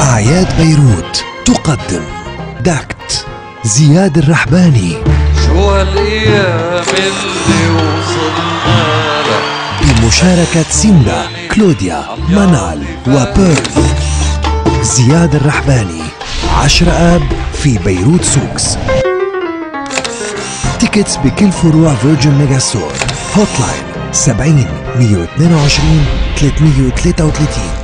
أعياد بيروت تقدم داكت زياد الرحباني. شو هالأيام اللي وصلنا بمشاركة سيمنا كلوديا منال وبيرث زياد الرحباني عشر آب في بيروت سوكس. tickets بكل فروع فيرجن ميجا ستور. hotline 70 122 333